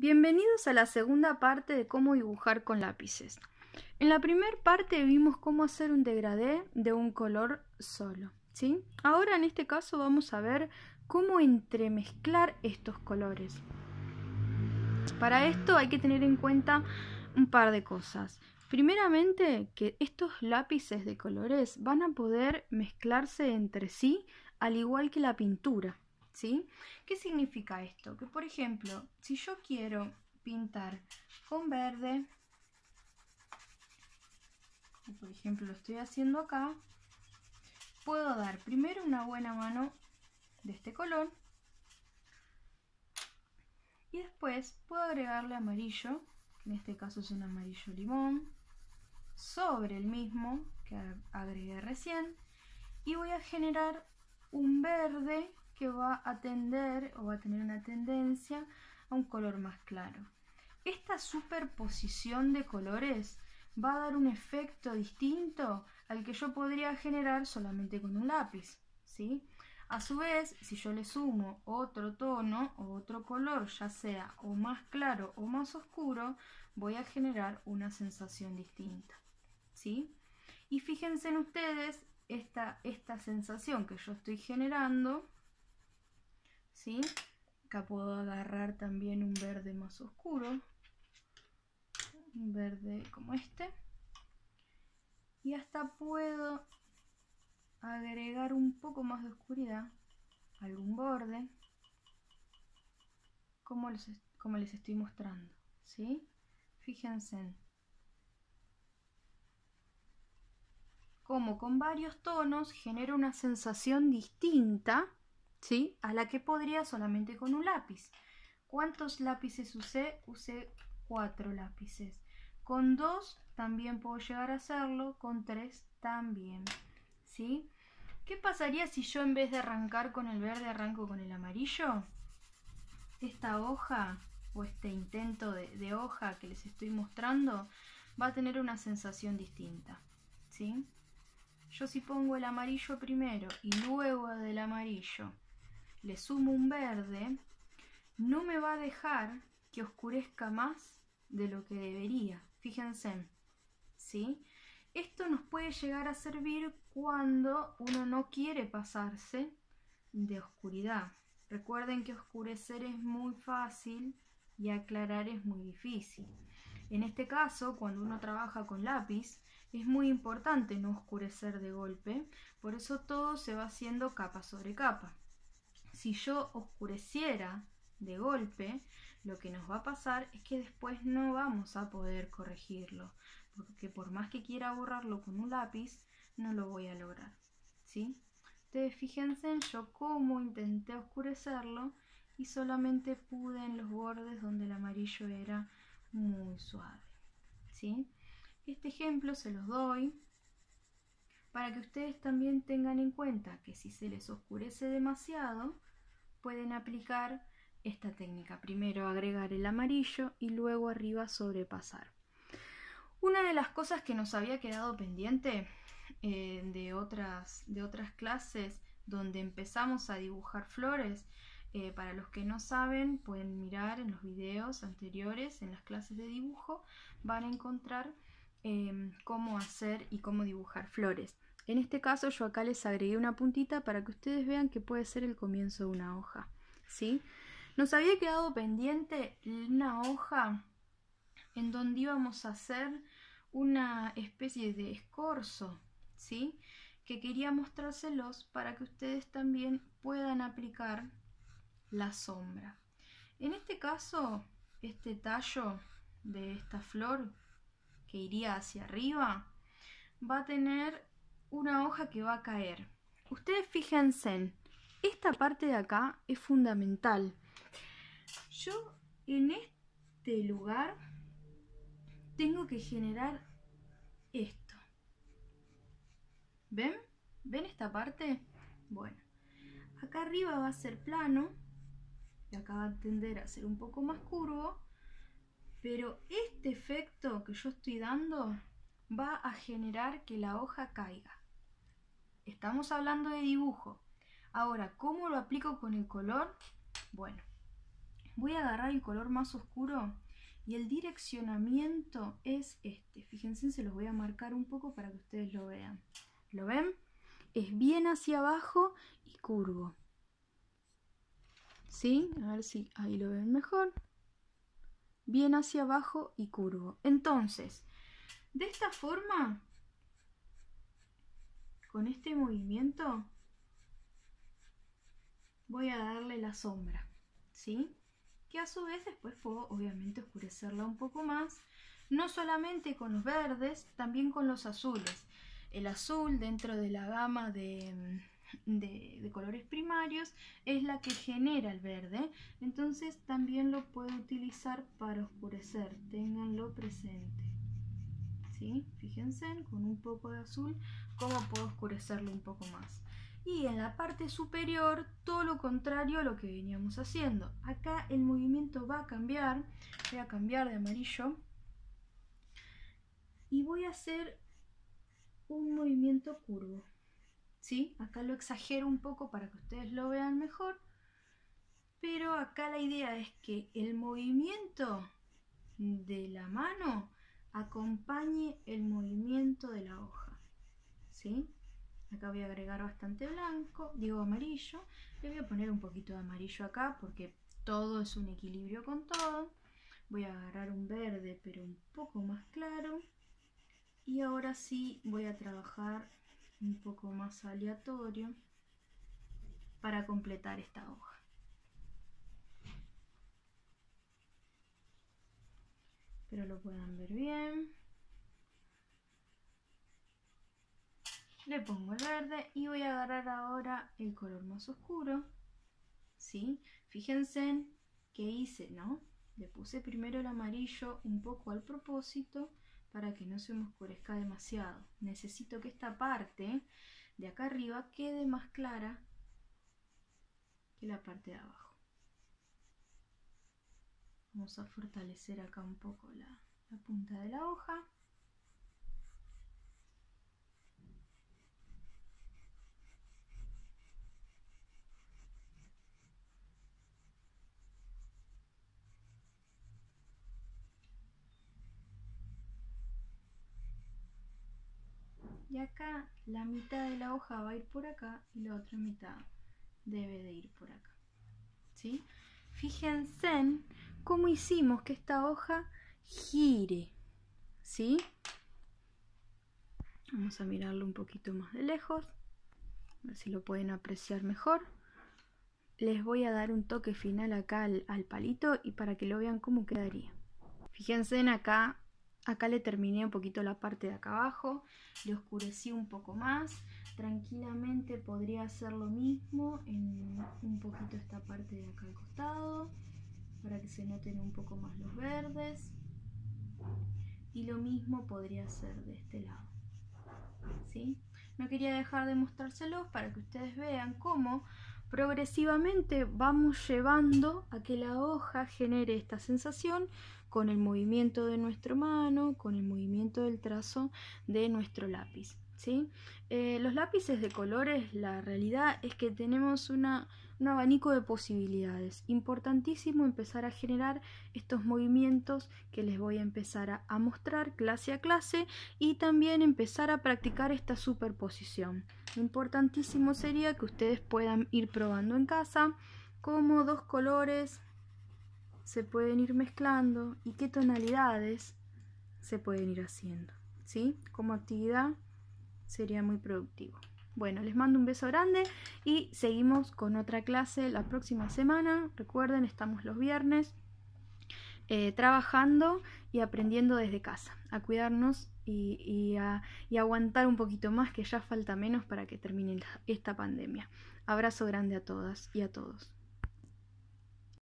Bienvenidos a la segunda parte de cómo dibujar con lápices. En la primera parte vimos cómo hacer un degradé de un color solo. ¿sí? Ahora en este caso vamos a ver cómo entremezclar estos colores. Para esto hay que tener en cuenta un par de cosas. Primeramente, que estos lápices de colores van a poder mezclarse entre sí al igual que la pintura. ¿Sí? ¿Qué significa esto? Que por ejemplo, si yo quiero pintar con verde, por ejemplo lo estoy haciendo acá, puedo dar primero una buena mano de este color y después puedo agregarle amarillo, en este caso es un amarillo limón, sobre el mismo que agregué recién y voy a generar un verde que va a tender o va a tener una tendencia a un color más claro. Esta superposición de colores va a dar un efecto distinto al que yo podría generar solamente con un lápiz, ¿sí? A su vez, si yo le sumo otro tono o otro color, ya sea o más claro o más oscuro, voy a generar una sensación distinta, ¿sí? Y fíjense en ustedes esta, esta sensación que yo estoy generando ¿sí? Acá puedo agarrar también un verde más oscuro, un verde como este. Y hasta puedo agregar un poco más de oscuridad, algún borde, como les, como les estoy mostrando, ¿sí? Fíjense. Como con varios tonos genera una sensación distinta ¿sí? A la que podría solamente con un lápiz. ¿Cuántos lápices usé? Usé cuatro lápices. Con dos también puedo llegar a hacerlo, con tres también, ¿sí? ¿Qué pasaría si yo en vez de arrancar con el verde arranco con el amarillo? Esta hoja o este intento de, hoja que les estoy mostrando va a tener una sensación distinta, ¿sí? Yo si pongo el amarillo primero y luego del amarillo le sumo un verde, no me va a dejar que oscurezca más de lo que debería. Fíjense, ¿sí? Esto nos puede llegar a servir cuando uno no quiere pasarse de oscuridad. Recuerden que oscurecer es muy fácil y aclarar es muy difícil. En este caso, cuando uno trabaja con lápiz, es muy importante no oscurecer de golpe, por eso todo se va haciendo capa sobre capa si yo oscureciera de golpe, lo que nos va a pasar es que después no vamos a poder corregirlo, porque por más que quiera borrarlo con un lápiz, no lo voy a lograr, ¿sí? Ustedes fíjense en yo cómo intenté oscurecerlo y solamente pude en los bordes donde el amarillo era muy suave, ¿sí? Este ejemplo se los doy para que ustedes también tengan en cuenta que si se les oscurece demasiado, pueden aplicar esta técnica. Primero agregar el amarillo y luego arriba sobrepasar. Una de las cosas que nos había quedado pendiente eh, de, otras, de otras clases donde empezamos a dibujar flores, eh, para los que no saben, pueden mirar en los videos anteriores, en las clases de dibujo, van a encontrar em, cómo hacer y cómo dibujar flores. En este caso yo acá les agregué una puntita para que ustedes vean que puede ser el comienzo de una hoja. ¿sí? Nos había quedado pendiente una hoja en donde íbamos a hacer una especie de escorzo, ¿sí? que quería mostrárselos para que ustedes también puedan aplicar la sombra. En este caso, este tallo de esta flor que iría hacia arriba va a tener una hoja que va a caer. Ustedes fíjense, esta parte de acá es fundamental. Yo en este lugar tengo que generar esto. ¿Ven? ¿Ven esta parte? Bueno, acá arriba va a ser plano y acá va a tender a ser un poco más curvo, pero este efecto que yo estoy dando va a generar que la hoja caiga. Estamos hablando de dibujo. Ahora, ¿cómo lo aplico con el color? Bueno, voy a agarrar el color más oscuro y el direccionamiento es este. Fíjense, se los voy a marcar un poco para que ustedes lo vean. ¿Lo ven? Es bien hacia abajo y curvo. ¿Sí? A ver si ahí lo ven mejor. Bien hacia abajo y curvo. Entonces, de esta forma, con este movimiento, voy a darle la sombra. ¿Sí? que a su vez después puedo obviamente oscurecerla un poco más, no solamente con los verdes, también con los azules. El azul dentro de la gama de, de, colores primarios es la que genera el verde, entonces también lo puedo utilizar para oscurecer, ténganlo presente. ¿Sí? Fíjense con un poco de azul cómo puedo oscurecerlo un poco más y en la parte superior todo lo contrario a lo que veníamos haciendo. Acá el movimiento va a cambiar, voy a cambiar de amarillo y voy a hacer un movimiento curvo. ¿Sí? Acá lo exagero un poco para que ustedes lo vean mejor, pero acá la idea es que el movimiento de la mano acompañe el movimiento de la hoja. ¿Sí? Acá voy a agregar bastante blanco, digo amarillo. Le voy a poner un poquito de amarillo acá porque todo es un equilibrio con todo. Voy a agarrar un verde pero un poco más claro. Y ahora sí voy a trabajar un poco más aleatorio para completar esta hoja. Espero lo puedan ver bien. Le pongo el verde y voy a agarrar ahora el color más oscuro ¿sí? fíjense que hice ¿no? le puse primero el amarillo un poco al propósito para que no se me oscurezca demasiado necesito que esta parte de acá arriba quede más clara que la parte de abajo vamos a fortalecer acá un poco la, la punta de la hoja y acá la mitad de la hoja va a ir por acá y la otra mitad debe de ir por acá ¿sí? fíjense cómo hicimos que esta hoja gire ¿sí? vamos a mirarlo un poquito más de lejos a ver si lo pueden apreciar mejor les voy a dar un toque final acá al, al palito y para que lo vean cómo quedaría fíjense en acá Acá le terminé un poquito la parte de acá abajo, le oscurecí un poco más. Tranquilamente podría hacer lo mismo en un poquito esta parte de acá al costado, para que se noten un poco más los verdes. Y lo mismo podría hacer de este lado. ¿Sí? No quería dejar de mostrárselos para que ustedes vean cómo progresivamente vamos llevando a que la hoja genere esta sensación con el movimiento de nuestra mano, con el movimiento del trazo de nuestro lápiz. Eh, los lápices de colores, la realidad es que tenemos una, un abanico de posibilidades. Importantísimo empezar a generar estos movimientos que les voy a empezar a, a mostrar clase a clase y también empezar a practicar esta superposición. Importantísimo sería que ustedes puedan ir probando en casa cómo dos colores se pueden ir mezclando y qué tonalidades se pueden ir haciendo. ¿Sí? Como actividad sería muy productivo. Bueno, les mando un beso grande y seguimos con otra clase la próxima semana. Recuerden, estamos los viernes eh, trabajando y aprendiendo desde casa, a cuidarnos y, a, y aguantar un poquito más, que ya falta menos para que termine esta pandemia. Abrazo grande a todas y a todos.